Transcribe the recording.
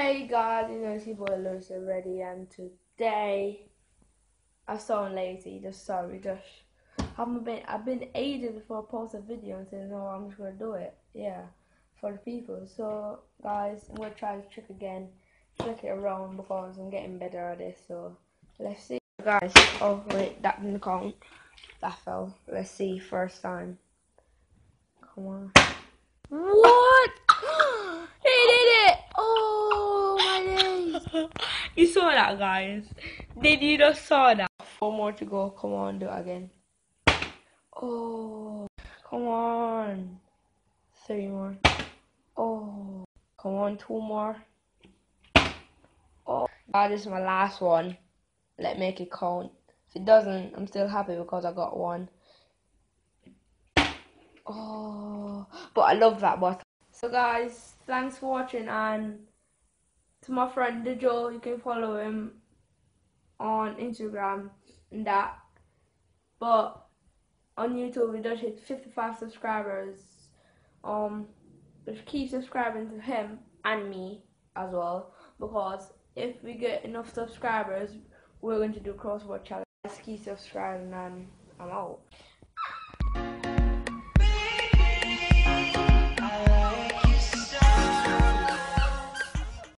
Hey guys, you know it's your boy Lewis already and today I'm so lazy, just sorry, just haven't been I've been ages before I post a video and said no I'm just gonna do it. Yeah. For the people. So guys I'm gonna try this trick again. Flick it around because I'm getting better at this so let's see guys. Oh wait, that didn't count. That fell. Let's see first time. Come on. What? he did it! Oh my days! You saw that, guys? Did you just saw that? Four more to go. Come on, do it again. Oh, come on. Three more. Oh, come on, two more. Oh, that is my last one. Let make it count. If it doesn't, I'm still happy because I got one. Oh, but I love that bottle. So guys, thanks for watching and to my friend Joe, you can follow him on Instagram and that. But on YouTube, we just hit 55 subscribers. Um, just keep subscribing to him and me as well because if we get enough subscribers, we're going to do crossword challenge. Just keep subscribing and I'm out.